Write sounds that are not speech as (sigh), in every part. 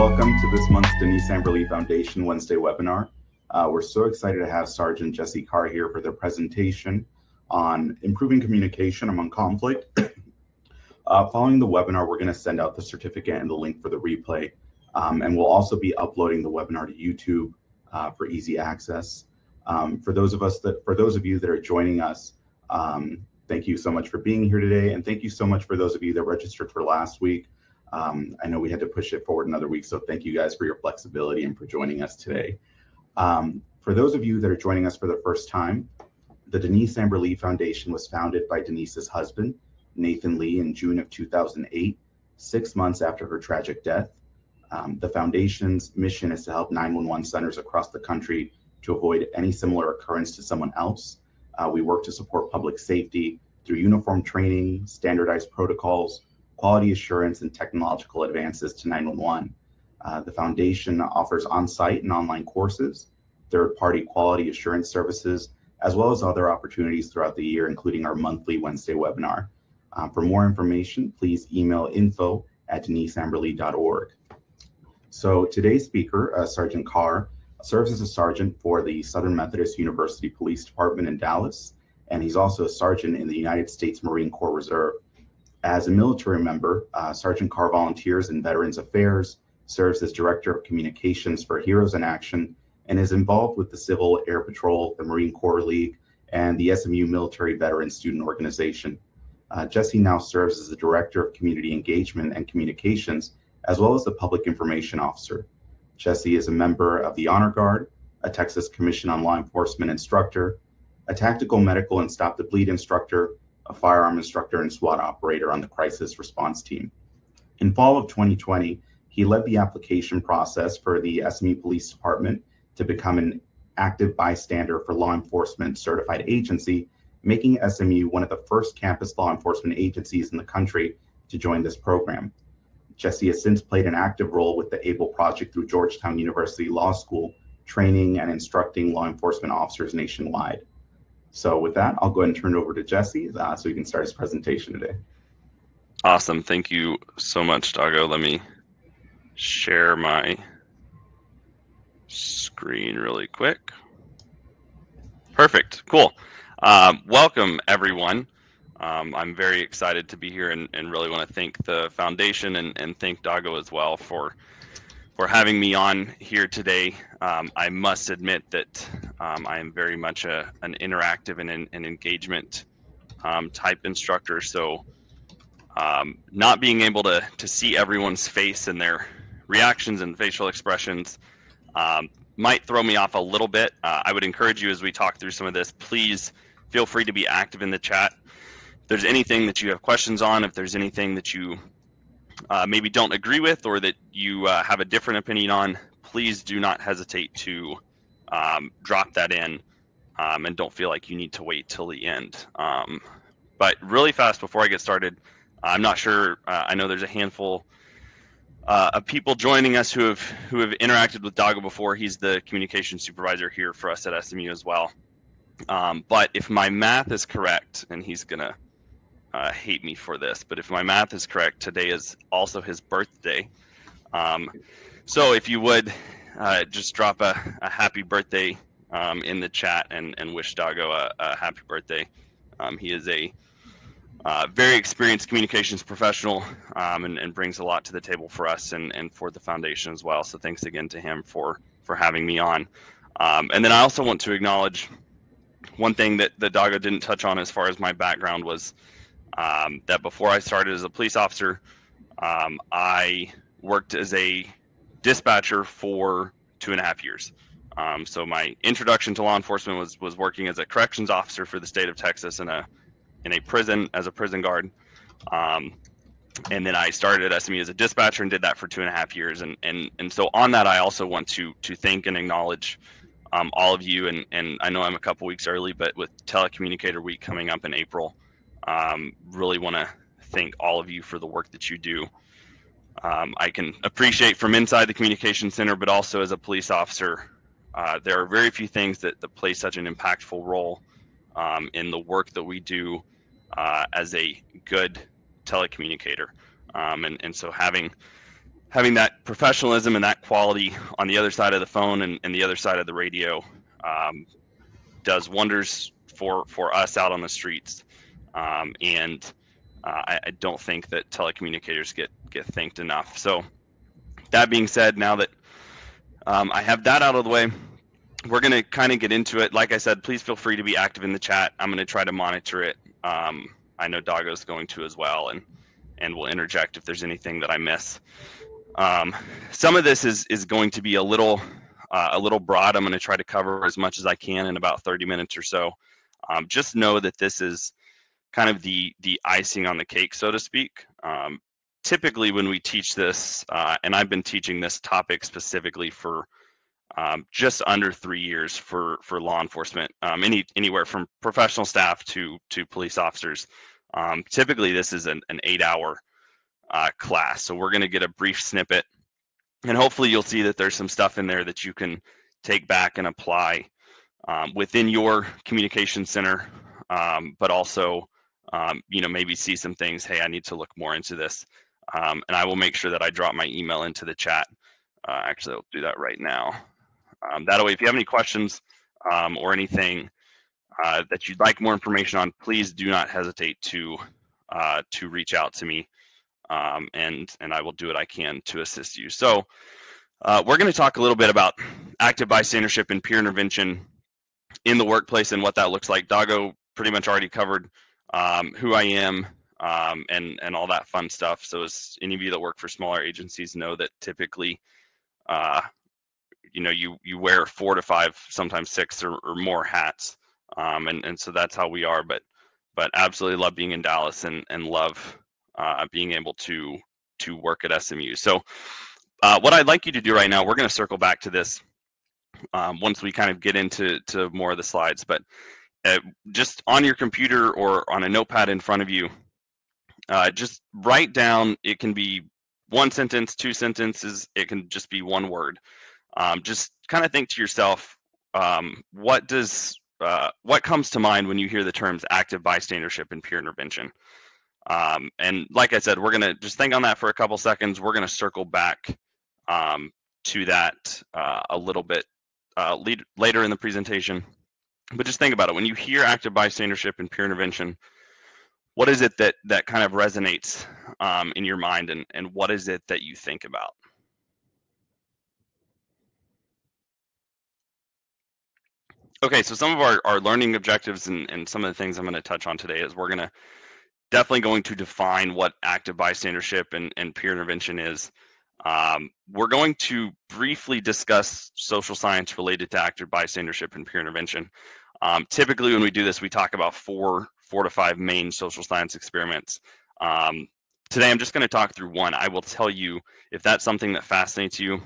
welcome to this month's Denise Amber Lee Foundation Wednesday webinar. Uh, we're so excited to have Sergeant Jesse Carr here for their presentation on improving communication among conflict. (clears throat) uh, following the webinar, we're going to send out the certificate and the link for the replay. Um, and we'll also be uploading the webinar to YouTube uh, for easy access. Um, for those of us that, for those of you that are joining us, um, thank you so much for being here today, and thank you so much for those of you that registered for last week. Um, I know we had to push it forward another week, so thank you guys for your flexibility and for joining us today. Um, for those of you that are joining us for the first time, the Denise Amber Lee Foundation was founded by Denise's husband, Nathan Lee, in June of 2008, six months after her tragic death. Um, the foundation's mission is to help 911 centers across the country to avoid any similar occurrence to someone else. Uh, we work to support public safety through uniform training, standardized protocols, quality assurance, and technological advances to 911. Uh, the foundation offers on site and online courses, third party quality assurance services, as well as other opportunities throughout the year, including our monthly Wednesday webinar. Uh, for more information, please email info at deniseamberlee.org. So today's speaker, uh, Sergeant Carr, serves as a sergeant for the Southern Methodist University Police Department in Dallas, and he's also a sergeant in the United States Marine Corps Reserve. As a military member, uh, Sergeant Carr volunteers in Veterans Affairs, serves as Director of Communications for Heroes in Action, and is involved with the Civil Air Patrol, the Marine Corps League, and the SMU Military Veteran Student Organization. Uh, Jesse now serves as the Director of Community Engagement and Communications, as well as the Public Information Officer. Jesse is a member of the Honor Guard, a Texas Commission on Law Enforcement instructor, a tactical medical and stop the bleed instructor, a firearm instructor, and SWAT operator on the crisis response team. In fall of 2020, he led the application process for the SMU Police Department to become an active bystander for law enforcement certified agency, making SMU one of the first campus law enforcement agencies in the country to join this program. Jesse has since played an active role with the ABLE project through Georgetown University Law School, training and instructing law enforcement officers nationwide. So with that, I'll go ahead and turn it over to Jesse uh, so he can start his presentation today. Awesome. Thank you so much, Dago. Let me share my screen really quick. Perfect. Cool. Um, welcome, everyone. Um, I'm very excited to be here and, and really want to thank the foundation and, and thank Dago as well for for having me on here today. Um, I must admit that um, I am very much a, an interactive and an, an engagement um, type instructor. So um, not being able to, to see everyone's face and their reactions and facial expressions um, might throw me off a little bit. Uh, I would encourage you as we talk through some of this, please feel free to be active in the chat. If there's anything that you have questions on, if there's anything that you uh, maybe don't agree with or that you uh, have a different opinion on, please do not hesitate to um, drop that in um, and don't feel like you need to wait till the end. Um, but really fast before I get started, I'm not sure. Uh, I know there's a handful uh, of people joining us who have who have interacted with Dago before. He's the communication supervisor here for us at SMU as well. Um, but if my math is correct, and he's gonna uh, hate me for this, but if my math is correct, today is also his birthday. Um, so if you would uh, just drop a, a happy birthday um, in the chat and, and wish Dago a, a happy birthday. Um, he is a uh, very experienced communications professional um, and, and, brings a lot to the table for us and, and for the foundation as well. So thanks again to him for for having me on. Um, and then I also want to acknowledge one thing that the Dago didn't touch on as far as my background was um, that before I started as a police officer, um, I worked as a dispatcher for two and a half years. Um, so my introduction to law enforcement was was working as a corrections officer for the state of Texas in a in a prison as a prison guard. Um, and then I started at SMU as a dispatcher and did that for two and a half years. And and and so on that, I also want to to thank and acknowledge um, all of you. And and I know I'm a couple weeks early, but with Telecommunicator Week coming up in April, um, really want to thank all of you for the work that you do. Um, I can appreciate from inside the communication center, but also as a police officer, uh, there are very few things that, that play such an impactful role um, in the work that we do uh, as a good telecommunicator. Um, and, and so having having that professionalism and that quality on the other side of the phone and, and the other side of the radio um, does wonders for for us out on the streets. Um, and uh, I, I, don't think that telecommunicators get get thanked enough. So that being said, now that um, I have that out of the way, we're going to kind of get into it. Like I said, please feel free to be active in the chat. I'm going to try to monitor it. Um, I know Dago's going to as well, and and we'll interject if there's anything that I miss. Um, some of this is is going to be a little uh, a little broad. I'm going to try to cover as much as I can in about 30 minutes or so. Um, just know that this is kind of the the icing on the cake, so to speak. Um, typically, when we teach this, uh, and I've been teaching this topic specifically for um, just under three years for for law enforcement, um, any anywhere from professional staff to to police officers. Um, typically, this is an, an eight hour uh, class, so we're going to get a brief snippet, and hopefully, you'll see that there's some stuff in there that you can take back and apply um, within your communication center, um, but also um, you know maybe see some things. Hey, I need to look more into this, and I will make sure that I drop my email into the chat. Uh, actually, I'll do that right now. Um, that way, if you have any questions um, or anything uh, that you'd like more information on, please do not hesitate to uh, to reach out to me, um, and and I will do what I can to assist you. So, uh, we're going to talk a little bit about active bystandership and peer intervention in the workplace and what that looks like. Dago pretty much already covered um, who I am um, and and all that fun stuff. So, as any of you that work for smaller agencies know that typically uh, you know you you wear four to five sometimes six or, or more hats. Um, and and so that's how we are. But but absolutely love being in dallas and and love uh, being able to to work at smu so uh, what i'd like you to do right now we're going to circle back to this um, once we kind of get into to more of the slides. But uh, just on your computer or on a notepad in front of you uh, just write down it can be one sentence two sentences it can just be one word um, just kind of think to yourself, um, what does uh, what comes to mind when you hear the terms active bystandership and peer intervention? Um, and like I said, we're gonna just think on that for a couple seconds. We're gonna circle back um, to that uh, a little bit uh, later in the presentation. But just think about it. When you hear active bystandership and peer intervention, what is it that that kind of resonates um, in your mind, and and what is it that you think about? Okay, so some of our, our learning objectives and, and some of the things I'm going to touch on today is we're going to definitely going to define what active bystandership and, and peer intervention is. Um, we're going to briefly discuss social science related to active bystandership and peer intervention. Um, typically, when we do this, we talk about four, four to five main social science experiments. Um, today, I'm just going to talk through one. I will tell you if that's something that fascinates you,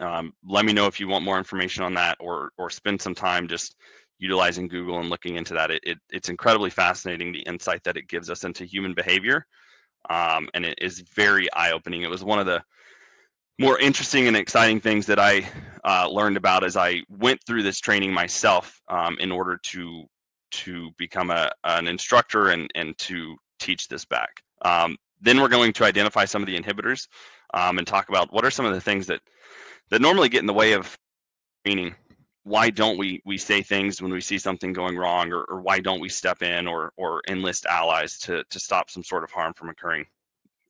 um, let me know if you want more information on that or or spend some time just utilizing Google and looking into that. It, it it's incredibly fascinating the insight that it gives us into human behavior, um, and it is very eye opening. It was one of the more interesting and exciting things that I uh, learned about as I went through this training myself um, in order to to become a, an instructor and and to teach this back. Um, then we're going to identify some of the inhibitors um, and talk about what are some of the things that that normally get in the way of meaning why don't we we say things when we see something going wrong or, or why don't we step in or or enlist allies to to stop some sort of harm from occurring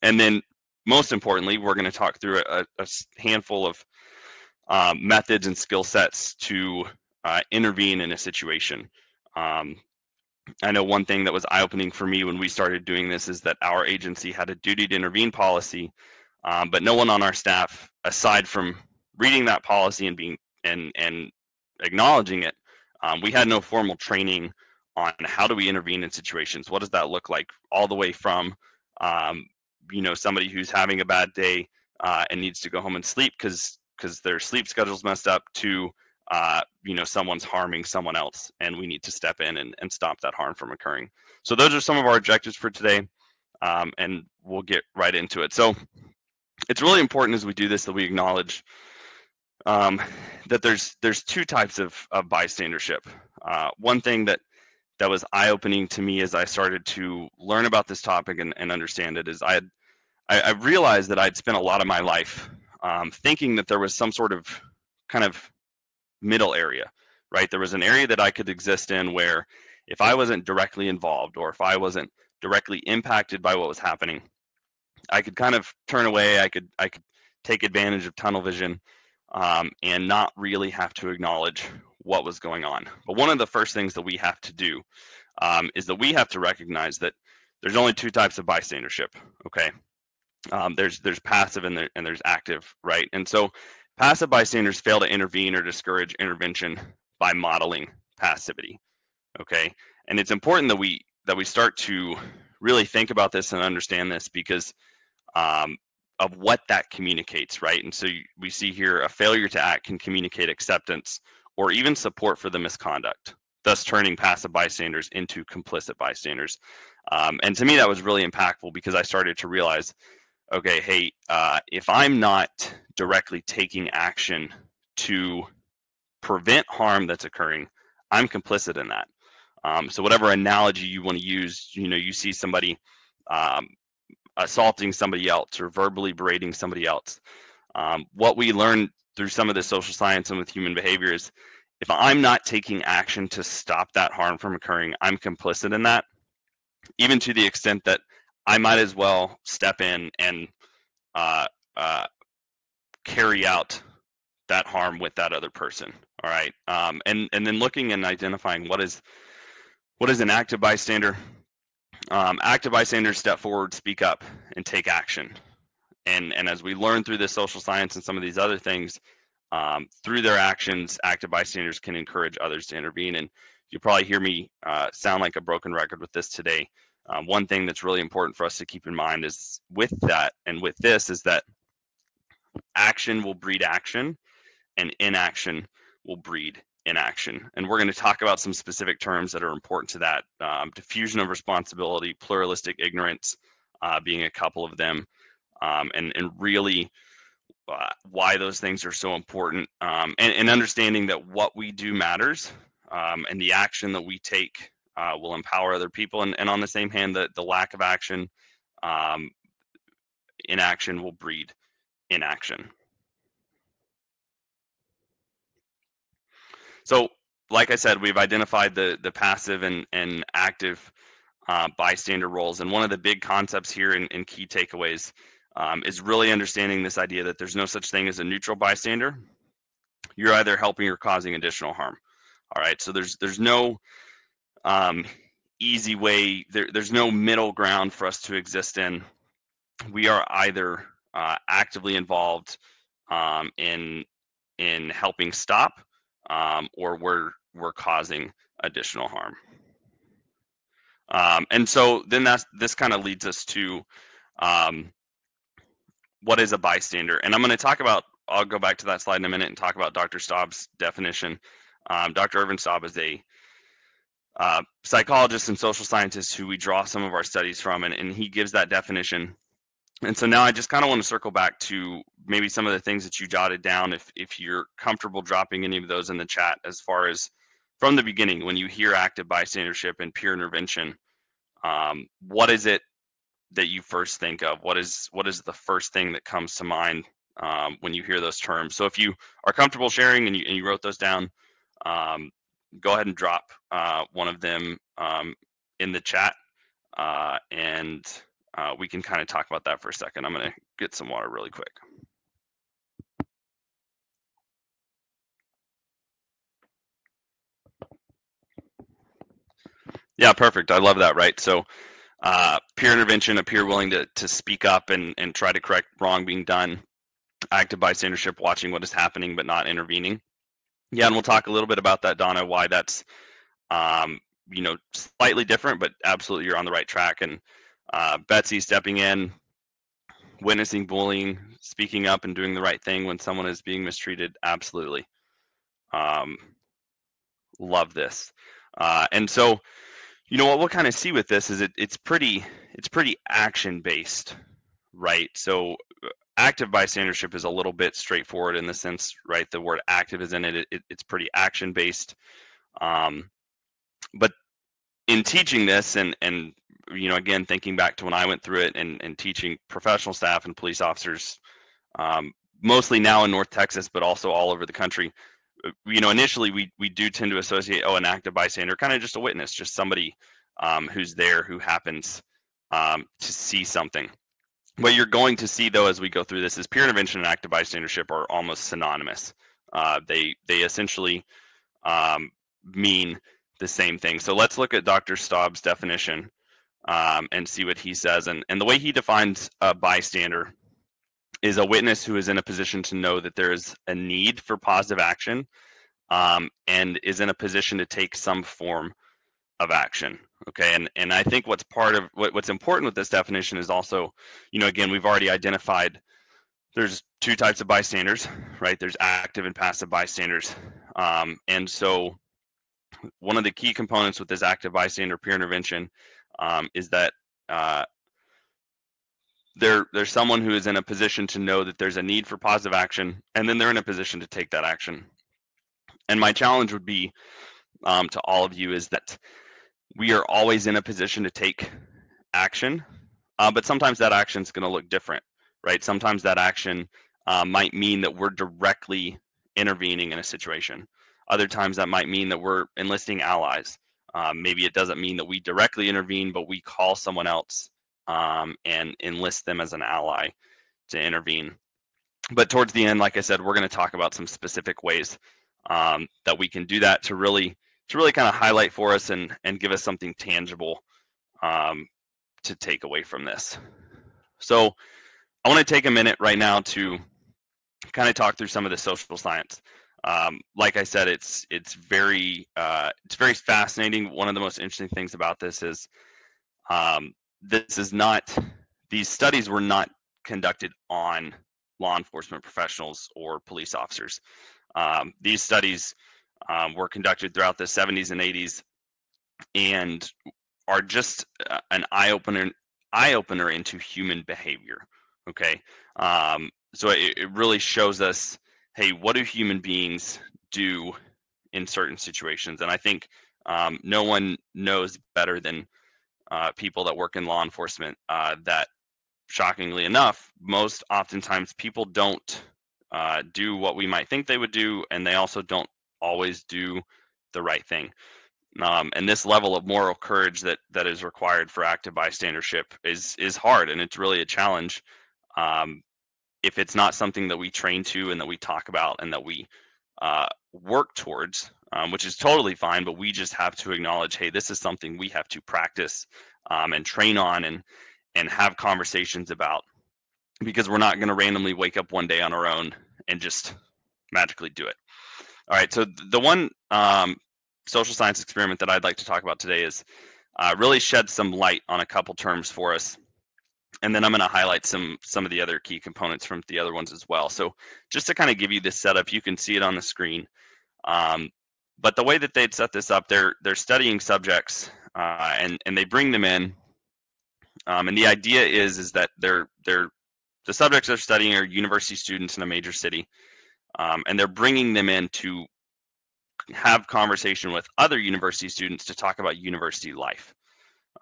and then most importantly we're going to talk through a, a handful of um, methods and skill sets to uh, intervene in a situation um, i know one thing that was eye-opening for me when we started doing this is that our agency had a duty to intervene policy um, but no one on our staff aside from reading that policy and being and and acknowledging it, um, we had no formal training on how do we intervene in situations. What does that look like? All the way from um, you know somebody who's having a bad day uh, and needs to go home and sleep because because their sleep schedule's messed up to uh, you know someone's harming someone else and we need to step in and, and stop that harm from occurring so those are some of our objectives for today um, and we'll get right into it so it's really important as we do this that we acknowledge um, that there's there's two types of, of bystandership. Uh, one thing that that was eye opening to me as I started to learn about this topic and, and understand it is I had I, I realized that I'd spent a lot of my life um, thinking that there was some sort of kind of middle area, right? There was an area that I could exist in where if I wasn't directly involved or if I wasn't directly impacted by what was happening, I could kind of turn away. I could I could take advantage of tunnel vision um, and not really have to acknowledge what was going on. But one of the first things that we have to do um, is that we have to recognize that there's only two types of bystandership. Okay, um, there's there's passive and there, and there's active, right? And so passive bystanders fail to intervene or discourage intervention by modeling passivity. Okay, and it's important that we that we start to really think about this and understand this because um, of what that communicates, right? And so we see here a failure to act can communicate acceptance or even support for the misconduct, thus turning passive bystanders into complicit bystanders. Um, and to me, that was really impactful because I started to realize, okay, hey, uh, if I'm not directly taking action to prevent harm that's occurring, I'm complicit in that. Um, so whatever analogy you want to use, you know, you see somebody um, assaulting somebody else or verbally berating somebody else. Um, what we learn through some of the social science and with human behavior is if I'm not taking action to stop that harm from occurring, I'm complicit in that, even to the extent that I might as well step in and uh, uh, carry out that harm with that other person. All right, um, and and then looking and identifying what is what is an active bystander um, active bystanders step forward, speak up, and take action. And and as we learn through this social science and some of these other things, um, through their actions, active bystanders can encourage others to intervene. And you probably hear me uh, sound like a broken record with this today. Um, one thing that's really important for us to keep in mind is with that and with this is that action will breed action, and inaction will breed inaction. And we're going to talk about some specific terms that are important to that um, diffusion of responsibility, pluralistic ignorance uh, being a couple of them, um, and, and really uh, why those things are so important, um, and, and, understanding that what we do matters um, and the action that we take uh, will empower other people. And, and on the same hand, the, the lack of action, um, inaction will breed inaction. So, like I said, we've identified the the passive and and active uh, bystander roles, and one of the big concepts here and, and key takeaways um, is really understanding this idea that there's no such thing as a neutral bystander. You're either helping or causing additional harm. All right, so there's there's no um, easy way. There, there's no middle ground for us to exist in. We are either uh, actively involved um, in in helping stop um, or we're we're causing additional harm. Um, and so then that's this kind of leads us to um, what is a bystander, and I'm going to talk about. I'll go back to that slide in a minute and talk about Dr. Staub's definition. Um, Dr. Ervin Staub is a uh, psychologist and social scientist who we draw some of our studies from, and, and he gives that definition and so now I just kind of want to circle back to maybe some of the things that you jotted down if if you're comfortable dropping any of those in the chat as far as from the beginning when you hear active bystandership and peer intervention um, what is it that you first think of what is what is the first thing that comes to mind um, when you hear those terms so if you are comfortable sharing and you, and you wrote those down um, go ahead and drop uh, one of them um, in the chat uh, and uh, we can kind of talk about that for a second. I'm going to get some water really quick. Yeah, perfect. I love that. Right. So, uh, peer intervention, a peer willing to to speak up and and try to correct wrong being done. Active bystandership, watching what is happening but not intervening. Yeah, and we'll talk a little bit about that, Donna. Why that's um, you know slightly different, but absolutely you're on the right track. And uh, Betsy stepping in, witnessing bullying, speaking up, and doing the right thing when someone is being mistreated. Absolutely. Um, love this. Uh, and so, you know what we'll kind of see with this is it, it's pretty it's pretty action based, right? So uh, active bystandership is a little bit straightforward in the sense, right? The word active is in it. it, it it's pretty action based. Um, but in teaching this and and you know, again, thinking back to when I went through it and, and teaching professional staff and police officers, um, mostly now in North Texas, but also all over the country. You know, initially we we do tend to associate oh an active bystander, kind of just a witness, just somebody um, who's there who happens um, to see something. What you're going to see though as we go through this is peer intervention and active bystandership are almost synonymous. Uh, they they essentially um, mean the same thing. So let's look at Dr. Staub's definition um, and see what he says. And, and the way he defines a bystander is a witness who is in a position to know that there is a need for positive action um, and is in a position to take some form of action. Okay, and and I think what's part of what, what's important with this definition is also, you know, again, we've already identified there's two types of bystanders, right? There's active and passive bystanders, um, and so one of the key components with this active bystander peer intervention um, is that uh, there there's someone who is in a position to know that there's a need for positive action, and then they're in a position to take that action. And my challenge would be um, to all of you is that we are always in a position to take action, uh, but sometimes that action is going to look different, right? Sometimes that action uh, might mean that we're directly intervening in a situation. Other times that might mean that we're enlisting allies. Um, maybe it doesn't mean that we directly intervene, but we call someone else um, and enlist them as an ally to intervene. But towards the end, like I said, we're going to talk about some specific ways um, that we can do that to really to really kind of highlight for us and and give us something tangible um, to take away from this. So I want to take a minute right now to kind of talk through some of the social science. Um, like I said, it's it's very uh, it's very fascinating. One of the most interesting things about this is um, this is not these studies were not conducted on law enforcement professionals or police officers. Um, these studies um, were conducted throughout the 70s and 80s and are just uh, an eye opener eye opener into human behavior. Okay, um, so it, it really shows us, hey, what do human beings do in certain situations? And I think um, no one knows better than uh, people that work in law enforcement uh, that, shockingly enough, most oftentimes people don't uh, do what we might think they would do, and they also don't always do the right thing. Um, and this level of moral courage that that is required for active bystandership is is hard, and it's really a challenge. Um, if it's not something that we train to and that we talk about and that we uh, work towards, um, which is totally fine, but we just have to acknowledge, hey, this is something we have to practice um, and train on and and have conversations about because we're not going to randomly wake up one day on our own and just magically do it. All right, so the one um, social science experiment that I'd like to talk about today is uh, really shed some light on a couple terms for us. And then I'm going to highlight some some of the other key components from the other ones as well. So just to kind of give you this setup, you can see it on the screen. Um, but the way that they'd set this up, they're they're studying subjects uh, and and they bring them in. Um, and the idea is is that they're they're the subjects they're studying are university students in a major city um, and they're bringing them in to have conversation with other university students to talk about university life.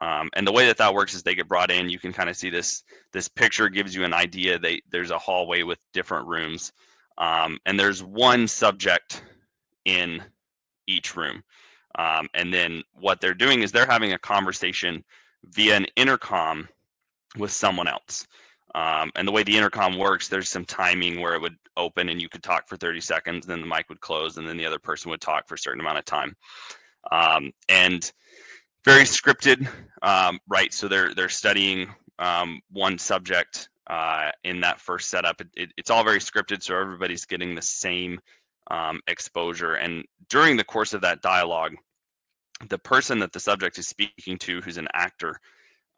Um, and the way that that works is they get brought in. You can kind of see this. This picture gives you an idea. They there's a hallway with different rooms, um, and there's one subject in each room. Um, and then what they're doing is they're having a conversation via an intercom with someone else. Um, and the way the intercom works, there's some timing where it would open and you could talk for 30 seconds, then the mic would close, and then the other person would talk for a certain amount of time. Um, and very scripted, um, right? So they're they're studying um, one subject uh, in that first setup. It, it, it's all very scripted, so everybody's getting the same um, exposure. And during the course of that dialogue, the person that the subject is speaking to, who's an actor,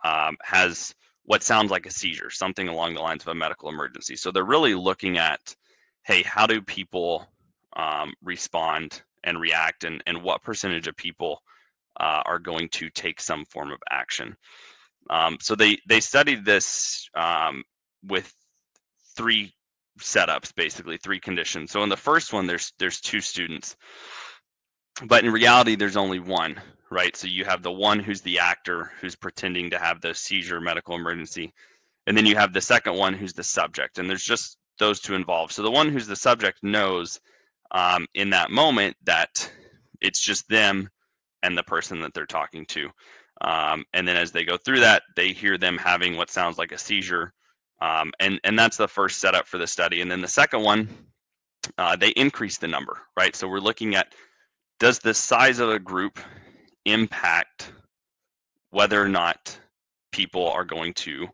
um, has what sounds like a seizure, something along the lines of a medical emergency. So they're really looking at, hey, how do people um, respond and react, and and what percentage of people uh, are going to take some form of action. Um, so they they studied this um, with three setups, basically three conditions. So in the first one, there's there's two students, but in reality, there's only one right? So you have the one who's the actor who's pretending to have the seizure medical emergency. And then you have the second one who's the subject. And there's just those two involved. So the one who's the subject knows um, in that moment that it's just them and the person that they're talking to. Um, and then as they go through that, they hear them having what sounds like a seizure. Um, and, and that's the first setup for the study. And then the second one, uh, they increase the number, right? So we're looking at does the size of a group impact whether or not people are going to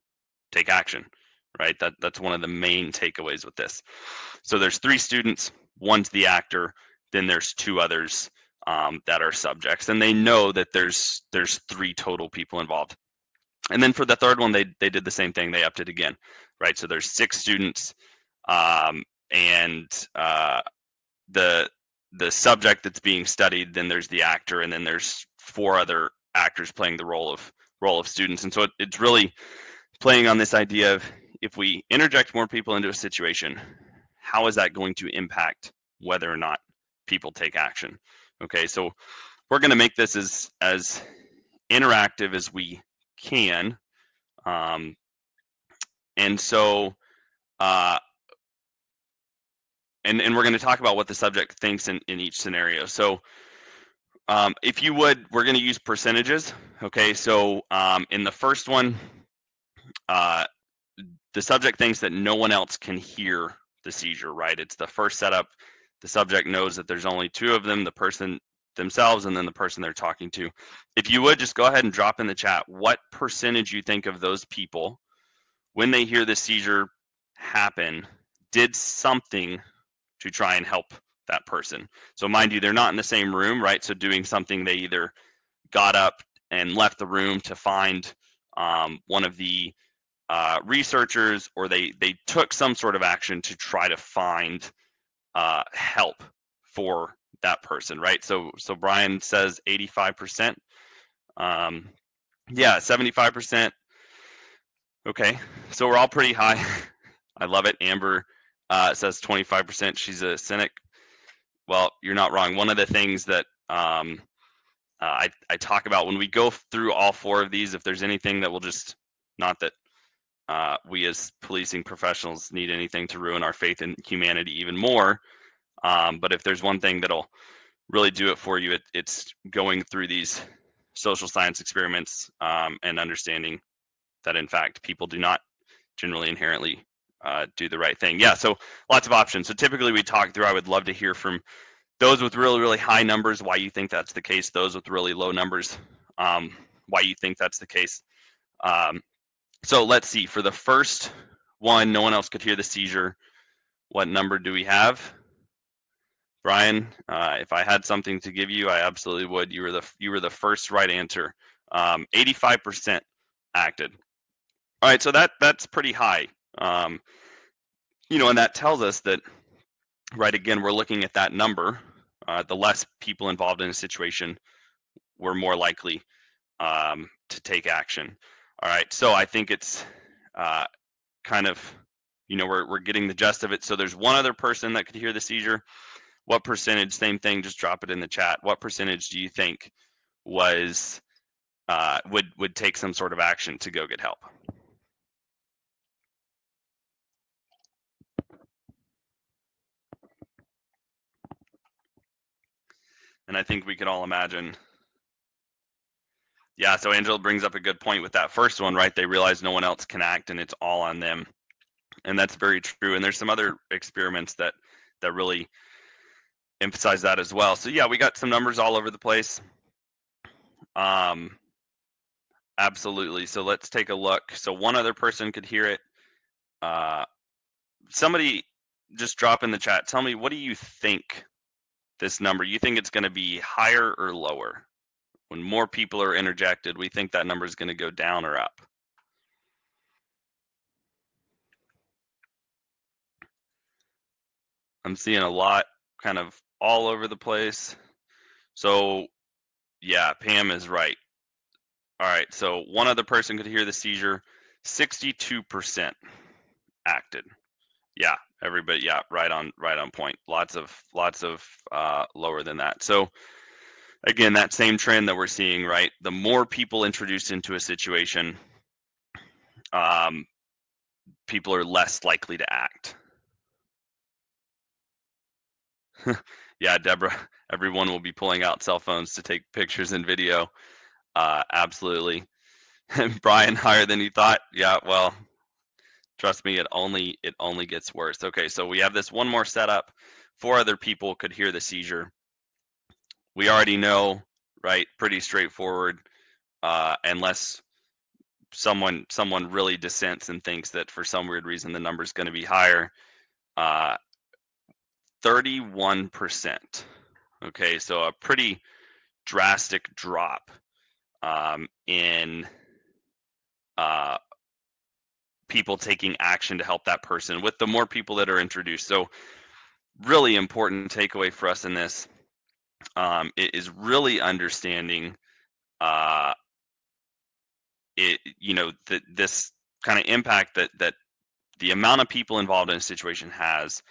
take action, right? That, that's one of the main takeaways with this. So there's three students, one's the actor, then there's two others um, that are subjects, and they know that there's there's three total people involved. And then for the third one, they they did the same thing. They upped it again, right? So there's six students, um, and uh, the the subject that's being studied. Then there's the actor, and then there's four other actors playing the role of role of students. And so it, it's really playing on this idea of if we interject more people into a situation, how is that going to impact whether or not people take action? Okay, so we're going to make this as as interactive as we can, um, and so uh, and and we're going to talk about what the subject thinks in in each scenario. So. Um, if you would, we're going to use percentages. Okay, so um, in the first one, uh, the subject thinks that no one else can hear the seizure, right? It's the first setup the subject knows that there's only two of them the person themselves and then the person they're talking to. If you would just go ahead and drop in the chat what percentage you think of those people when they hear the seizure happen did something to try and help that person. So mind you they're not in the same room right? So doing something they either got up and left the room to find um, one of the uh, researchers or they they took some sort of action to try to find uh, help for that person, right? So so Brian says 85%. Um, yeah, 75%. Okay, so we're all pretty high. (laughs) I love it. Amber uh, says 25%. She's a cynic. Well, you're not wrong. One of the things that um, uh, I, I talk about when we go through all four of these, if there's anything that will just, not that uh, we as policing professionals need anything to ruin our faith in humanity even more. Um, but if there's one thing that'll really do it for you, it, it's going through these social science experiments um, and understanding that in fact people do not generally inherently uh, do the right thing. Yeah, so lots of options. So typically we talk through. I would love to hear from those with really really high numbers why you think that's the case. Those with really low numbers um, why you think that's the case. Um, so let's see, for the first one, no one else could hear the seizure. What number do we have? Brian, uh, if I had something to give you, I absolutely would. You were the you were the first right answer. Um, 85% acted. All right, so that that's pretty high. Um, you know, and that tells us that, right? Again, we're looking at that number. Uh, the less people involved in a situation, we're more likely um, to take action. All right, so I think it's uh, kind of, you know, we're, we're getting the gist of it. So there's one other person that could hear the seizure. What percentage, same thing, just drop it in the chat. What percentage do you think was, uh, would, would take some sort of action to go get help? And I think we could all imagine yeah, so Angela brings up a good point with that first one, right? They realize no one else can act and it's all on them. And that's very true. And there's some other experiments that that really emphasize that as well. So yeah, we got some numbers all over the place. Um absolutely. So let's take a look. So one other person could hear it. Uh somebody just drop in the chat. Tell me what do you think this number? You think it's going to be higher or lower? When more people are interjected, we think that number is going to go down or up. I'm seeing a lot kind of all over the place. So, yeah, Pam is right. All right, so one other person could hear the seizure. 62% acted. Yeah, everybody. Yeah, right on, right on point. Lots of, lots of uh, lower than that. So, again, that same trend that we're seeing, right? The more people introduced into a situation, um, people are less likely to act. (laughs) yeah, Deborah, (laughs) everyone will be pulling out cell phones to take pictures and video. Uh, absolutely. (laughs) Brian, higher than you thought. Yeah, well, trust me, it only it only gets worse. Okay, so we have this one more setup. Four other people could hear the seizure. We already know, right? Pretty straightforward. Uh, unless someone someone really dissents and thinks that for some weird reason the number is going to be higher. Uh, 31%. Okay, so a pretty drastic drop um, in uh, people taking action to help that person with the more people that are introduced. So, really important takeaway for us in this um, is really understanding uh, it. You know, that this kind of impact that that the amount of people involved in a situation has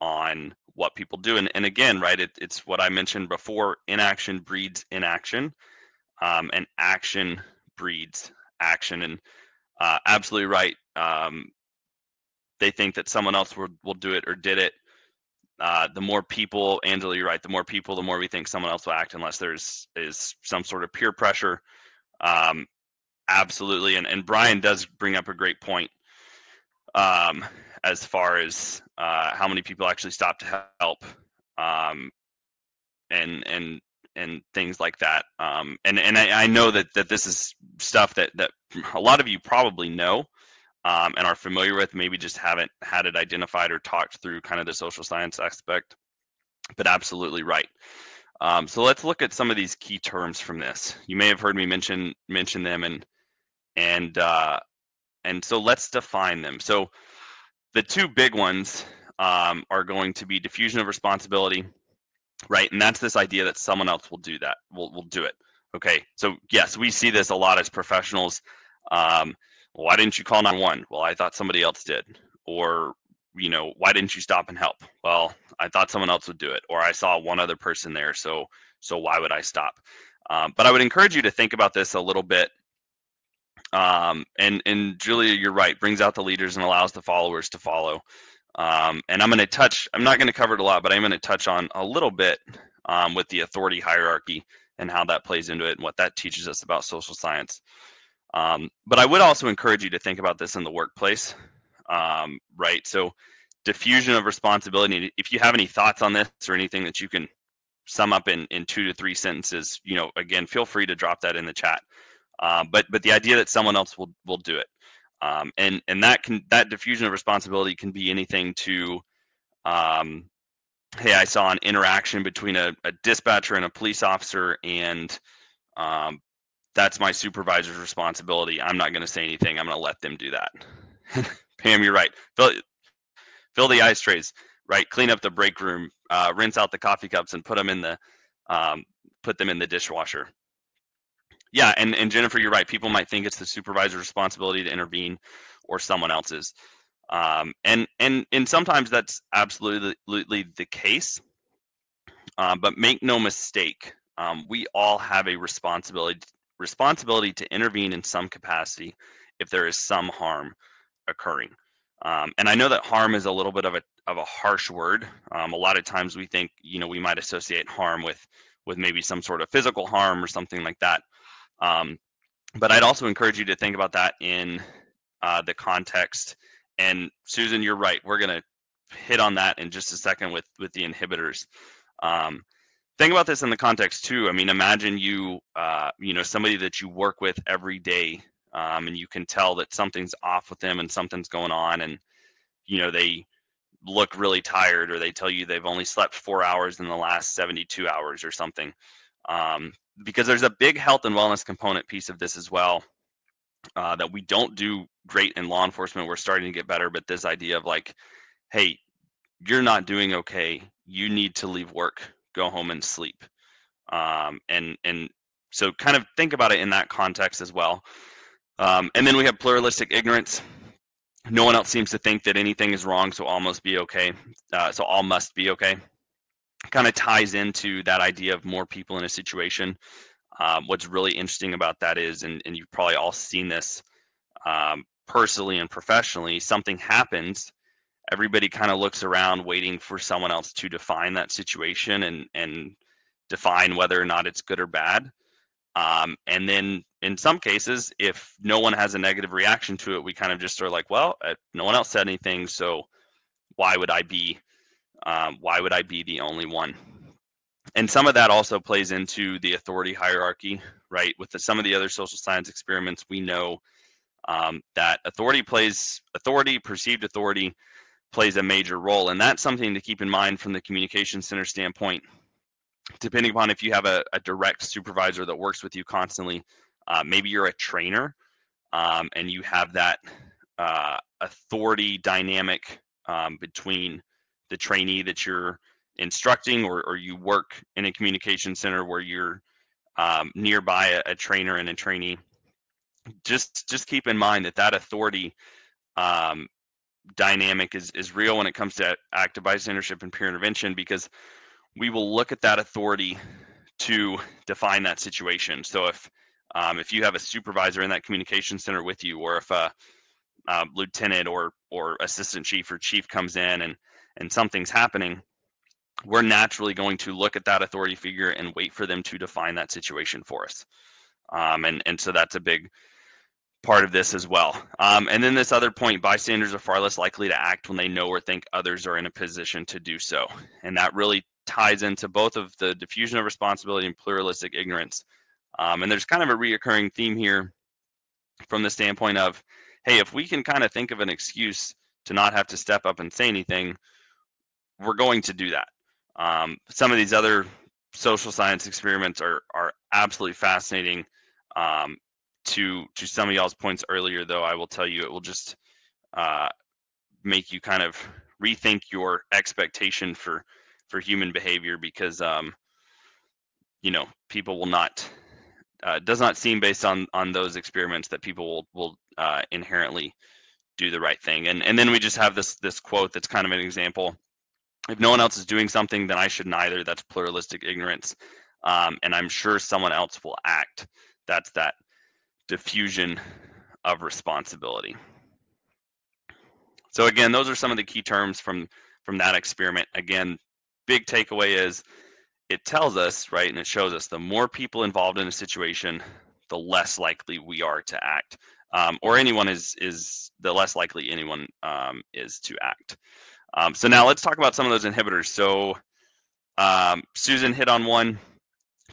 on what people do. And, and again, right, it, it's what I mentioned before inaction breeds inaction, um, and action breeds action. And uh, absolutely right. Um, they think that someone else will, will do it or did it. Uh, the more people, Angela, you're right. The more people, the more we think someone else will act, unless there's is some sort of peer pressure. Um, absolutely, and and Brian does bring up a great point. Um, as far as uh, how many people actually stop to help, um, and and and things like that. Um, and and I, I, know that that this is stuff that that a lot of you probably know um, and are familiar with. Maybe just haven't had it identified or talked through kind of the social science aspect. But absolutely right. Um, so let's look at some of these key terms from this. You may have heard me mention mention them, and and uh, and so let's define them. So the two big ones um, are going to be diffusion of responsibility, right? And that's this idea that someone else will do that, will will do it. Okay, so yes, we see this a lot as professionals. Um, why didn't you call 911? Well, I thought somebody else did. Or, you know, why didn't you stop and help? Well, I thought someone else would do it. Or I saw one other person there, so so why would I stop? Um, but I would encourage you to think about this a little bit um, and and Julia, you're right, brings out the leaders and allows the followers to follow. Um, and I'm going to touch. I'm not going to cover it a lot, but I'm going to touch on a little bit um, with the authority hierarchy and how that plays into it and what that teaches us about social science. Um, but I would also encourage you to think about this in the workplace, um, right? So diffusion of responsibility. If you have any thoughts on this or anything that you can sum up in in two to three sentences, you know, again, feel free to drop that in the chat. Um, but but the idea that someone else will will do it, um, and and that can that diffusion of responsibility can be anything to, um, hey, I saw an interaction between a, a dispatcher and a police officer, and um, that's my supervisor's responsibility. I'm not going to say anything. I'm going to let them do that. (laughs) Pam, you're right. Fill, fill the ice trays. Right. Clean up the break room. Uh, rinse out the coffee cups and put them in the um, put them in the dishwasher yeah, and, and Jennifer, you're right. People might think it's the supervisor's responsibility to intervene or someone else's. Um, and and and sometimes that's absolutely the case. Uh, but make no mistake, um, we all have a responsibility responsibility to intervene in some capacity if there is some harm occurring. Um, and I know that harm is a little bit of a of a harsh word. Um, a lot of times we think you know we might associate harm with with maybe some sort of physical harm or something like that. Um, but I'd also encourage you to think about that in uh, the context. And Susan, you're right. We're going to hit on that in just a second with with the inhibitors. Um, think about this in the context too. I mean, imagine you, uh, you know, somebody that you work with every day, um, and you can tell that something's off with them and something's going on, and you know they look really tired, or they tell you they've only slept four hours in the last 72 hours or something. Um, because there's a big health and wellness component piece of this as well uh, that we don't do great in law enforcement. We're starting to get better, but this idea of like, hey, you're not doing okay. You need to leave work, go home and sleep. Um, and and so kind of think about it in that context as well. Um, and then we have pluralistic ignorance. No one else seems to think that anything is wrong, so all must be okay. Uh, so all must be okay. kind of ties into that idea of more people in a situation. Um, what's really interesting about that is, and, and you've probably all seen this um, personally and professionally, something happens, everybody kind of looks around waiting for someone else to define that situation and and define whether or not it's good or bad. Um, and then in some cases, if no one has a negative reaction to it, we kind of just are like, well, uh, no one else said anything, so why would I be um, why would I be the only one? And some of that also plays into the authority hierarchy, right? With the, some of the other social science experiments, we know um, that authority plays authority, perceived authority plays a major role. And that's something to keep in mind from the communication center standpoint. Depending upon if you have a, a direct supervisor that works with you constantly, uh, maybe you're a trainer um, and you have that uh, authority dynamic um, between the trainee that you're instructing or, or you work in a communication center where you're um, nearby a, a, trainer and a trainee just just keep in mind that that authority um, dynamic is is real when it comes to active bystandership and peer intervention because we will look at that authority to define that situation. So if um, if you have a supervisor in that communication center with you, or if a, a lieutenant or or assistant chief or chief comes in and and something's happening, we're naturally going to look at that authority figure and wait for them to define that situation for us. Um, and and so that's a big part of this as well. Um, and then this other point, bystanders are far less likely to act when they know or think others are in a position to do so. And that really ties into both of the diffusion of responsibility and pluralistic ignorance. Um, and there's kind of a reoccurring theme here from the standpoint of, hey, if we can kind of think of an excuse to not have to step up and say anything, we're going to do that. Um, some of these other social science experiments are are absolutely fascinating um, to to some of y'all's points earlier, though, I will tell you it will just uh, make you kind of rethink your expectation for for human behavior because um, you know people will not uh, does not seem based on on those experiments that people will will uh, inherently do the right thing. And and then we just have this this quote that's kind of an example. If no one else is doing something then i should neither. that's pluralistic ignorance. Um, and i'm sure someone else will act. That's that diffusion of responsibility. So again, those are some of the key terms from from that experiment. Again, big takeaway is it tells us, right, and it shows us the more people involved in a situation, the less likely we are to act, um, or anyone is is the less likely anyone um, is to act. Um, so now let's talk about some of those inhibitors. So um, Susan hit on one.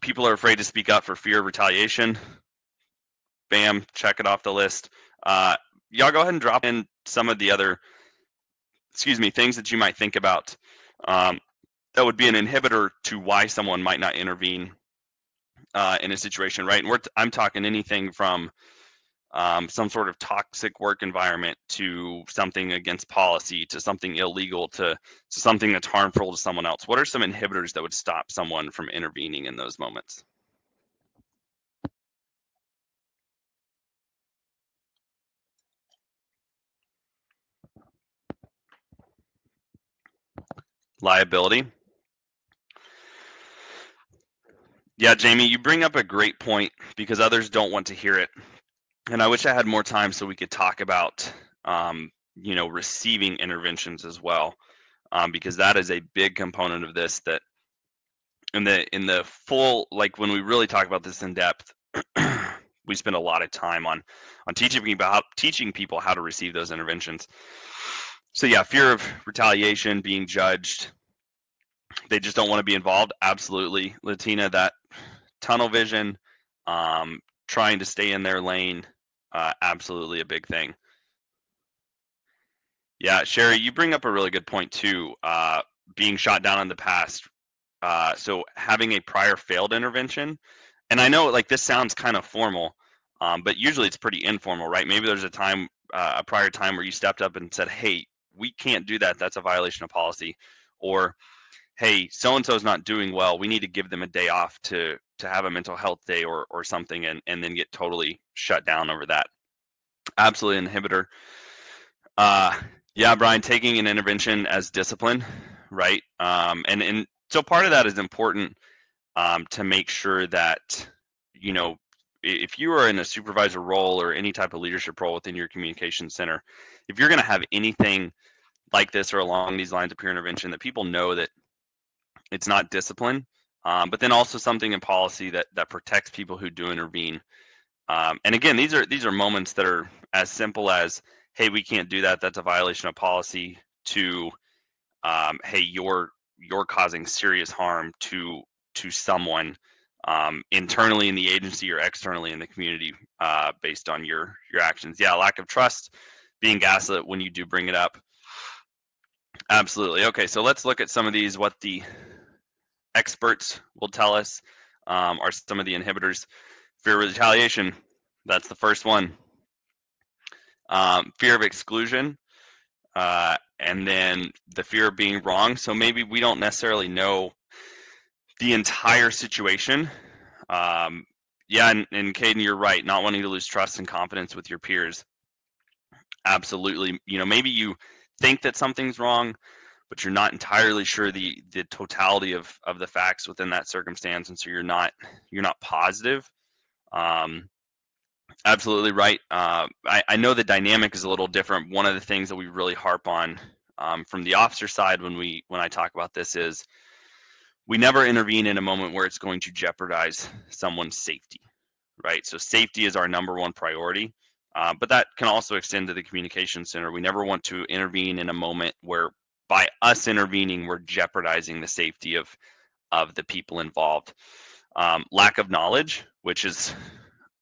People are afraid to speak up for fear of retaliation bam, check it off the list. Uh, y'all go ahead and drop in some of the other, excuse me, things that you might think about. Um, that would be an inhibitor to why someone might not intervene uh, in a situation, right? And we're t- I'm talking anything from um, some sort of toxic work environment to something against policy to something illegal to, to something that's harmful to someone else. What are some inhibitors that would stop someone from intervening in those moments? Liability. Yeah, Jamie, you bring up a great point because others don't want to hear it. And I wish I had more time so we could talk about, um, you know, receiving interventions as well, um, because that is a big component of this. That in the in the full, like when we really talk about this in depth, (clears throat) we spend a lot of time on on teaching people how, teaching people how to receive those interventions so yeah, fear of retaliation, being judged. They just don't want to be involved. Absolutely, Latina. That tunnel vision, um, trying to stay in their lane, uh, absolutely a big thing. Yeah, Sherry, you bring up a really good point too. Uh, being shot down in the past. Uh, so having a prior failed intervention, and I know like this sounds kind of formal, um, but usually it's pretty informal, right? Maybe there's a time, uh, a prior time where you stepped up and said, "Hey, we can't do that. That's a violation of policy. Or, hey, so and so is not doing well. We need to give them a day off to to have a mental health day or or something, and and then get totally shut down over that. Absolutely inhibitor. Uh, yeah, Brian, taking an intervention as discipline, right? Um, and and so part of that is important um, to make sure that you know if you are in a supervisor role or any type of leadership role within your communication center, if you're going to have anything like this or along these lines of peer intervention, that people know that it's not discipline, um, but then also something in policy that that protects people who do intervene. Um, and again, these are these are moments that are as simple as, "Hey, we can't do that. That's a violation of policy." To, um, "Hey, you're you're causing serious harm to to someone." Um, internally in the agency or externally in the community uh, based on your your actions. Yeah, lack of trust, being gaslit when you do bring it up. Absolutely. Okay, so let's look at some of these. What the experts will tell us um, are some of the inhibitors. Fear of retaliation. That's the first one. Um, fear of exclusion. Uh, and then the fear of being wrong. So maybe we don't necessarily know the entire situation. Um, yeah, and, and Caden, you're right. Not wanting to lose trust and confidence with your peers. Absolutely. You know, maybe you think that something's wrong, but you're not entirely sure the the totality of of the facts within that circumstance, and so you're not you're not positive. Um, absolutely right. Uh, I, I know the dynamic is a little different. One of the things that we really harp on um, from the officer side when we when I talk about this is we never intervene in a moment where it's going to jeopardize someone's safety, right? So safety is our number one priority, uh, but that can also extend to the communication center. We never want to intervene in a moment where by us intervening, we're jeopardizing the safety of of the people involved. Um, lack of knowledge, which is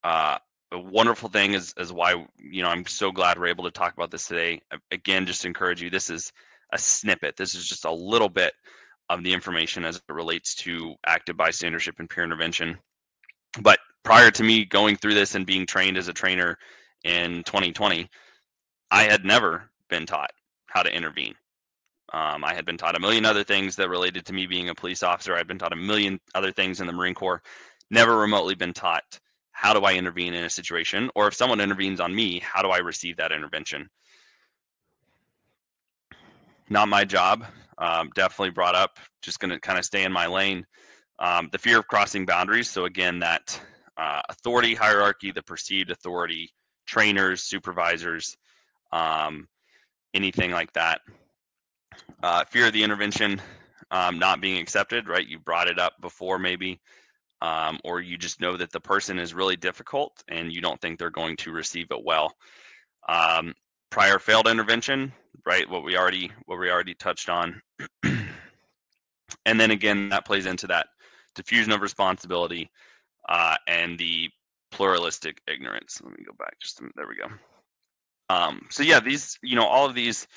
uh, a wonderful thing, is, is why you know I'm so glad we're able to talk about this today. Again, just encourage you. This is a snippet. This is just a little bit of the information as it relates to active bystandership and peer intervention. But prior to me going through this and being trained as a trainer in 2020, I had never been taught how to intervene. Um, I had been taught a million other things that related to me being a police officer. I'd been taught a million other things in the Marine Corps. Never remotely been taught how do I intervene in a situation, or if someone intervenes on me, how do I receive that intervention? Not my job um, definitely brought up. Just going to kind of stay in my lane. Um, the fear of crossing boundaries. So again, that uh, authority hierarchy, the perceived authority, trainers, supervisors, um, anything like that. Uh, fear of the intervention um, not being accepted. Right, you brought it up before, maybe. Um, or you just know that the person is really difficult and you don't think they're going to receive it well. Um, prior failed intervention, right? What we already what we already touched on. (clears throat) and then again, that plays into that diffusion of responsibility uh, and the pluralistic ignorance. Let me go back just a, minute. there we go. Um, so yeah, these you know all of these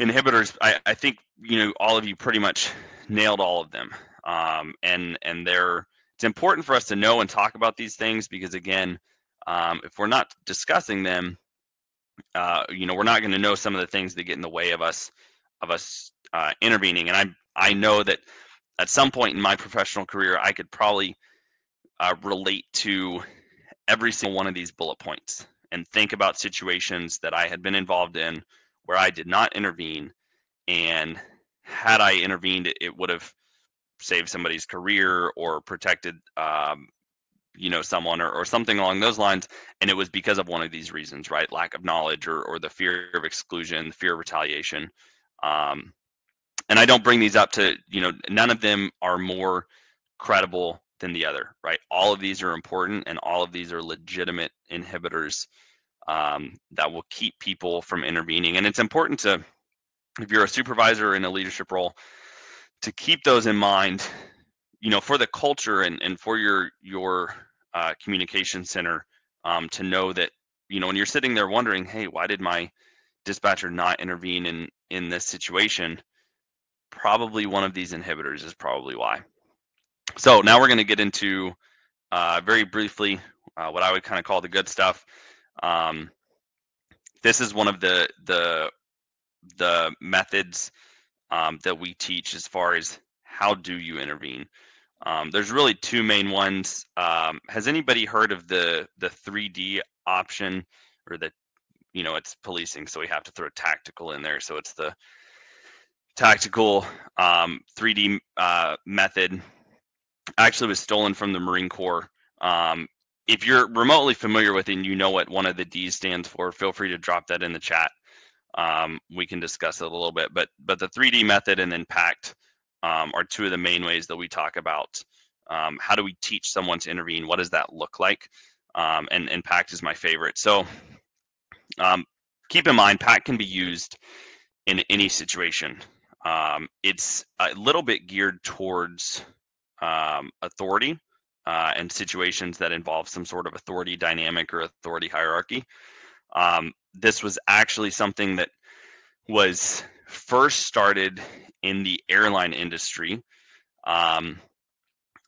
inhibitors, I, I think you know all of you pretty much nailed all of them. Um, and and they're it's important for us to know and talk about these things because again, um, if we're not discussing them, uh, you know, we're not going to know some of the things that get in the way of us of us uh, intervening. And I I know that at some point in my professional career, I could probably uh, relate to every single one of these bullet points and think about situations that I had been involved in where I did not intervene, and had I intervened, it, it would have saved somebody's career or protected um, you know someone or, or something along those lines and it was because of one of these reasons right? Lack of knowledge or, or the fear of exclusion the fear of retaliation um, and i don't bring these up to you know none of them are more credible than the other right? All of these are important and all of these are legitimate inhibitors um, that will keep people from intervening and it's important to if you're a supervisor in a leadership role to keep those in mind you know for the culture and, and for your your uh, communication center um, to know that you know when you're sitting there wondering hey why did my dispatcher not intervene in in this situation? Probably one of these inhibitors is probably why. So now we're going to get into uh, very briefly uh, what i would kind of call the good stuff. Um, this is one of the the the methods um, that we teach as far as how do you intervene um, there's really two main ones. Um, has anybody heard of the the 3D option or the you know it's policing, so we have to throw tactical in there. So it's the tactical um, 3D uh, method actually was stolen from the Marine Corps. Um, if you're remotely familiar with it and you know what one of the D's stands for, feel free to drop that in the chat. Um, we can discuss it a little bit, but but the 3D method and then PACT um, are two of the main ways that we talk about um, how do we teach someone to intervene? What does that look like? Um, and and PACT is my favorite. So um, keep in mind, PACT can be used in any situation. Um, it's a little bit geared towards um, authority uh, and situations that involve some sort of authority dynamic or authority hierarchy. This was actually something that was first started in the airline industry um,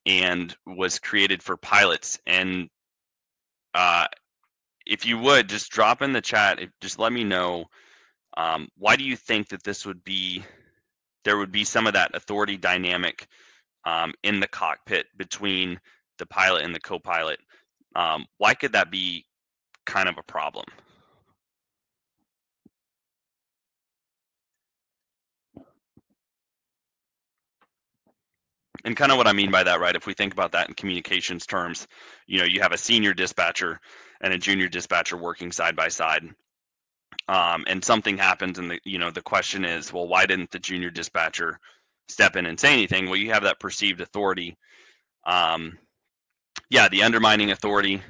and was created for pilots. And uh, if you would just drop in the chat, if, just let me know um, why do you think that this would be there would be some of that authority dynamic um, in the cockpit between the pilot and the co-pilot. Um, why could that be kind of a problem? And kind of what I mean by that, right? If we think about that in communications terms, you know, you have a senior dispatcher and a junior dispatcher working side by side. Um, and something happens, and the you know the question is, well, why didn't the junior dispatcher step in and say anything? Well, you have that perceived authority. Um, yeah, the undermining authority,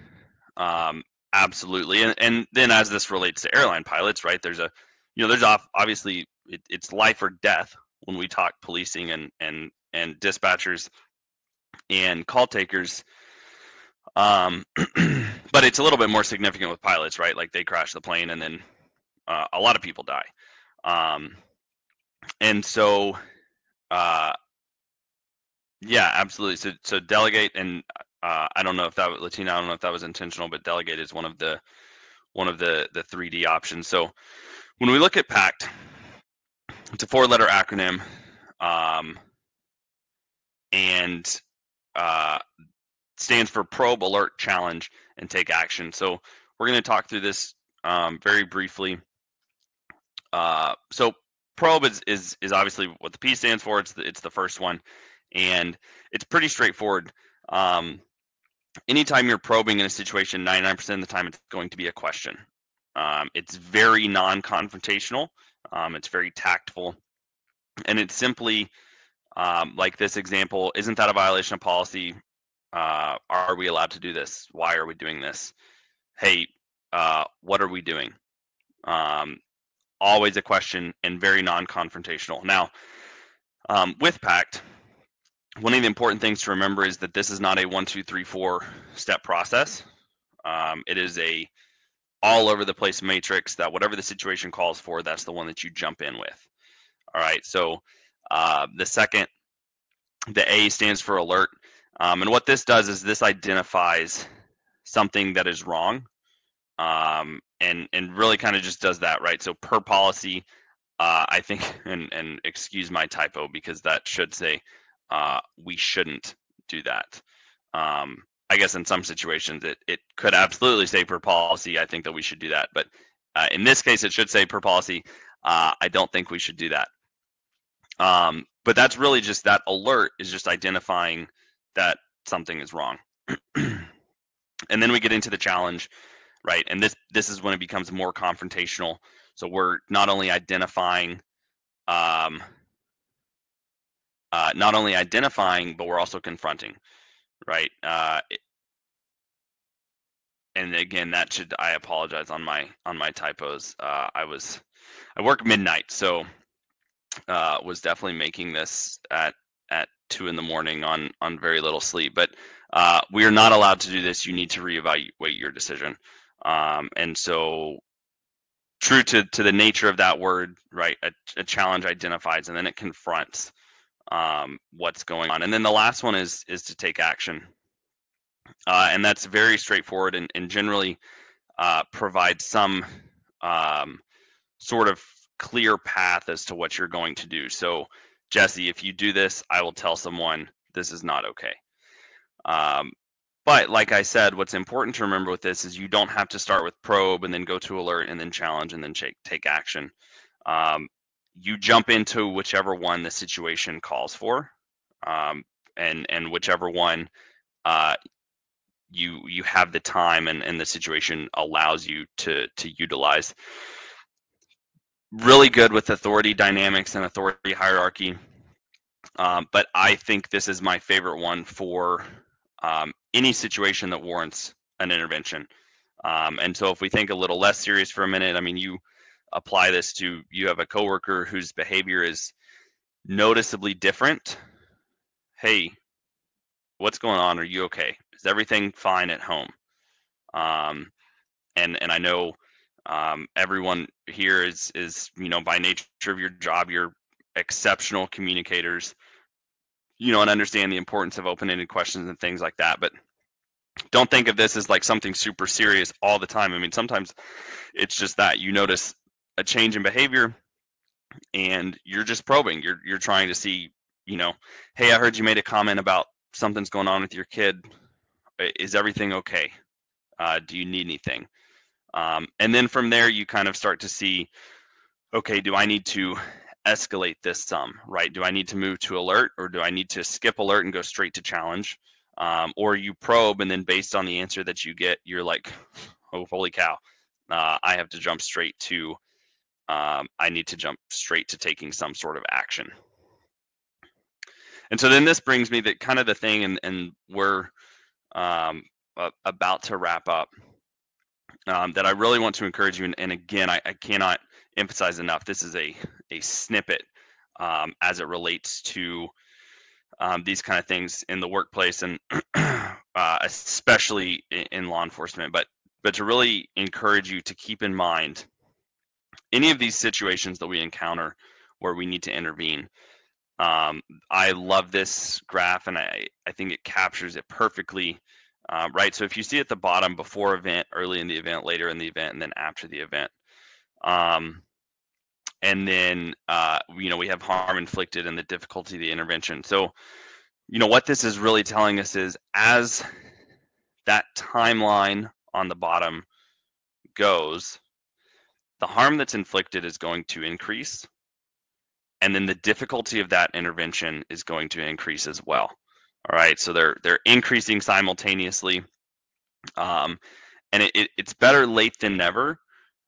um, absolutely. And and then as this relates to airline pilots, right? There's a, you know, there's off, obviously it, it's life or death when we talk policing and and and dispatchers and call takers. Um, (clears throat) but it's a little bit more significant with pilots, right? Like they crash the plane and then uh, a lot of people die. Um, and so, uh, yeah, absolutely. So, so delegate and uh, I don't know if that was Latina. I don't know if that was intentional, but delegate is one of the one of the the 3D options. So when we look at PACT, it's a four-letter acronym, um, and uh, stands for Probe, Alert, Challenge, and Take Action. So we're going to talk through this um, very briefly. Uh, so probe is, is is obviously what the P stands for. It's the, it's the first one, and it's pretty straightforward. Um, anytime you're probing in a situation, 99% of the time it's going to be a question. Um, it's very non-confrontational. Um, it's very tactful, and it's simply um, like this example. Isn't that a violation of policy? Uh, are we allowed to do this? Why are we doing this? Hey, uh, what are we doing? Um, always a question and very non-confrontational. Now, um, with PACT, one of the important things to remember is that this is not a one, two, three, four step process. Um, it is a all over the place matrix that whatever the situation calls for, that's the one that you jump in with. All right. So uh, the second, the A stands for alert. Um, and what this does is this identifies something that is wrong um, and and really kind of just does that right. So per policy, uh, I think, (laughs) and and excuse my typo because that should say uh, we shouldn't do that. Um, I guess in some situations it it could absolutely say per policy. I think that we should do that, but uh, in this case it should say per policy. Uh, I don't think we should do that. Um, but that's really just that alert is just identifying that something is wrong. (clears throat) and then we get into the challenge right? And this this is when it becomes more confrontational. So we're not only identifying, um, uh, not only identifying, but we're also confronting, right? Uh, and again, that should I apologize on my on my typos. Uh, I was I work midnight, so uh, was definitely making this at at two in the morning on on very little sleep. But uh, we are not allowed to do this. You need to reevaluate your decision. Um, and so, true to, to the nature of that word, right? A, a challenge identifies and then it confronts um, what's going on. And then the last one is is to take action. Uh, and that's very straightforward and, and generally uh, provides some um, sort of clear path as to what you're going to do. So, Jesse, if you do this, I will tell someone this is not okay. Um, but like I said, what's important to remember with this is you don't have to start with probe and then go to alert and then challenge and then take take action. Um, you jump into whichever one the situation calls for, um, and and whichever one uh, you you have the time and, and the situation allows you to to utilize. Really good with authority dynamics and authority hierarchy. Um, but I think this is my favorite one for um, any situation that warrants an intervention. Um, and so if we think a little less serious for a minute, I mean, you apply this to you have a coworker whose behavior is noticeably different. Hey, what's going on? Are you okay? Is everything fine at home? Um, and and I know um, everyone here is is you know by nature of your job, you're exceptional communicators. You know, and understand the importance of open-ended questions and things like that. But don't think of this as like something super serious all the time. I mean, sometimes it's just that you notice a change in behavior and you're just probing. You're you're trying to see, you know, hey, I heard you made a comment about something's going on with your kid. Is everything okay? Uh, do you need anything? Um, and then from there, you kind of start to see, okay, do I need to escalate this some, right? Do I need to move to alert or do I need to skip alert and go straight to challenge? Um, or you probe and then based on the answer that you get, you're like, oh, holy cow, uh, I have to jump straight to, um, I need to jump straight to taking some sort of action. And so then this brings me that kind of the thing, and, and we're um, about to wrap up, um, that I really want to encourage you. And, and again, I, I, cannot emphasize enough. This is a a snippet um, as it relates to um, these kind of things in the workplace and (clears throat) uh, especially in, in law enforcement. But but to really encourage you to keep in mind any of these situations that we encounter where we need to intervene um, I love this graph and I, I think it captures it perfectly. Uh, right. So if you see at the bottom before event, early in the event, later in the event, and then after the event. Um, and then, uh, you know, we have harm inflicted and the difficulty of the intervention. So, you know, what this is really telling us is as that timeline on the bottom goes, the harm that's inflicted is going to increase and then the difficulty of that intervention is going to increase as well all right so they're they're increasing simultaneously um, and it, it, it's better late than never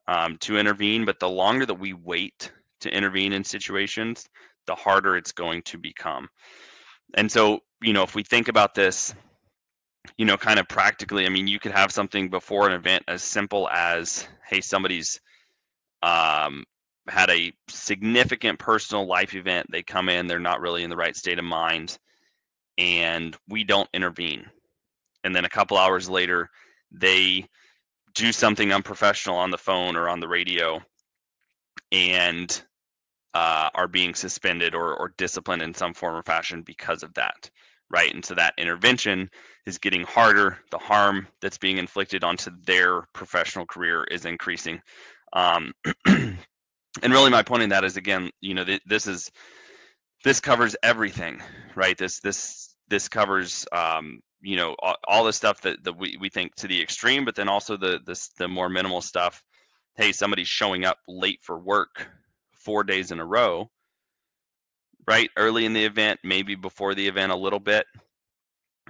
um, to intervene but the longer that we wait to intervene in situations the harder it's going to become and so you know if we think about this you know kind of practically i mean you could have something before an event as simple as hey somebody's um, had a significant personal life event. They come in, they're not really in the right state of mind, and we don't intervene. And then a couple hours later, they do something unprofessional on the phone or on the radio and uh, are being suspended or, or disciplined in some form or fashion because of that. Right. And so that intervention is getting harder. The harm that's being inflicted onto their professional career is increasing. Um, (clears throat) and really my point in that is again you know th- this is this covers everything right? This this this covers um, you know all, all the stuff that, that we, we think to the extreme but then also the this the more minimal stuff. Hey somebody's showing up late for work four days in a row right? Early in the event maybe before the event a little bit.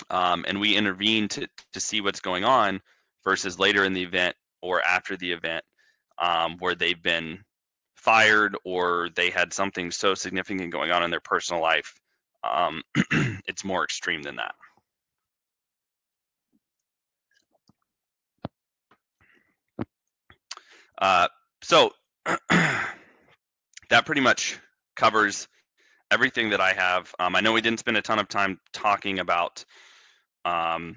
Um, and we intervene to to see what's going on versus later in the event or after the event um, where they've been fired or they had something so significant going on in their personal life, um, (clears throat) it's more extreme than that. Uh, so (clears throat) that pretty much covers everything that I have. Um, I know we didn't spend a ton of time talking about um,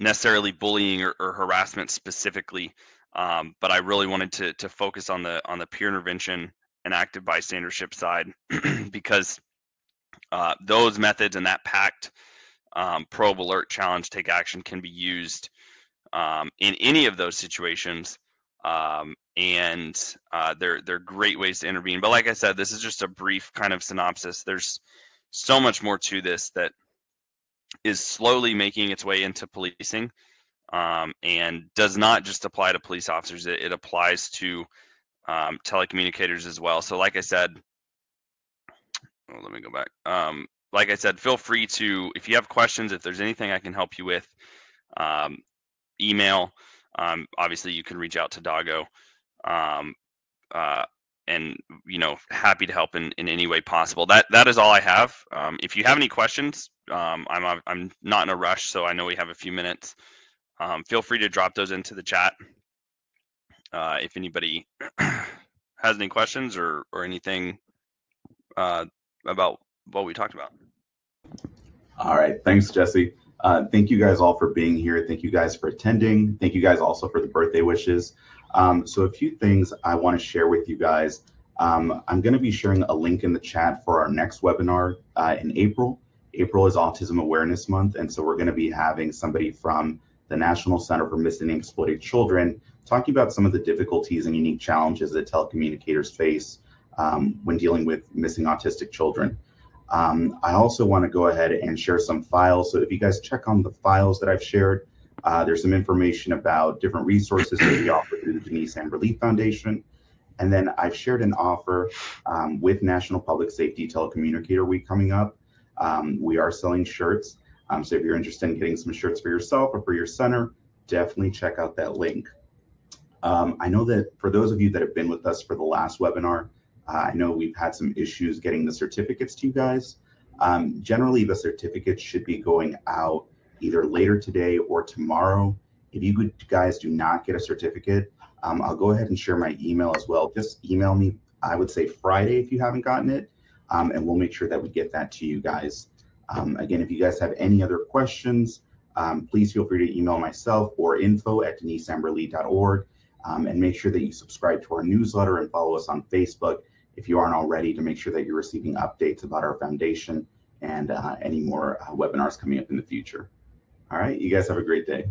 necessarily bullying or, or, harassment specifically, um, but I really wanted to to focus on the on the peer intervention and active bystandership side (clears throat) because uh, those methods and that PACT um, probe alert challenge take action can be used um, in any of those situations um, and uh, they're they're great ways to intervene. But like i said this is just a brief kind of synopsis. There's so much more to this that is slowly making its way into policing um, and does not just apply to police officers. It, it applies to um, telecommunicators as well. So, like I said, oh, let me go back. Um, like I said, feel free to, if you have questions, if there's anything I can help you with, um, email. Um, obviously, you can reach out to Dago. Um, uh, and you know, happy to help in, in any way possible. That that is all I have. Um, if you have any questions, um, I'm I'm not in a rush, so I know we have a few minutes. Um, feel free to drop those into the chat. Uh, if anybody (clears throat) has any questions or or anything uh, about what we talked about. All right. Thanks, Jesse. Uh, thank you guys all for being here. Thank you guys for attending. Thank you guys also for the birthday wishes. Um, so a few things I want to share with you guys. Um, I'm going to be sharing a link in the chat for our next webinar uh, in April. April is Autism Awareness Month, and so we're going to be having somebody from the National Center for Missing and Exploited Children talking about some of the difficulties and unique challenges that telecommunicators face um, when dealing with missing autistic children. Um, I also want to go ahead and share some files. So if you guys check on the files that I've shared, uh, there's some information about different resources that we offer through the Denise Amber Lee Foundation. And then I've shared an offer um, with National Public Safety Telecommunicator Week coming up. Um, we are selling shirts. Um, so if you're interested in getting some shirts for yourself or for your center, definitely check out that link. Um, I know that for those of you that have been with us for the last webinar, uh, I know we've had some issues getting the certificates to you guys. Um, generally, the certificates should be going out either later today or tomorrow. If you guys do not get a certificate, um, I'll go ahead and share my email as well. Just email me, I would say Friday if you haven't gotten it, um, and we'll make sure that we get that to you guys. Um, again, if you guys have any other questions, um, please feel free to email myself or info at deniseamberlee.org. Um, and make sure that you subscribe to our newsletter and follow us on Facebook if you aren't already to make sure that you're receiving updates about our foundation and uh, any more uh, webinars coming up in the future. All right, you guys have a great day.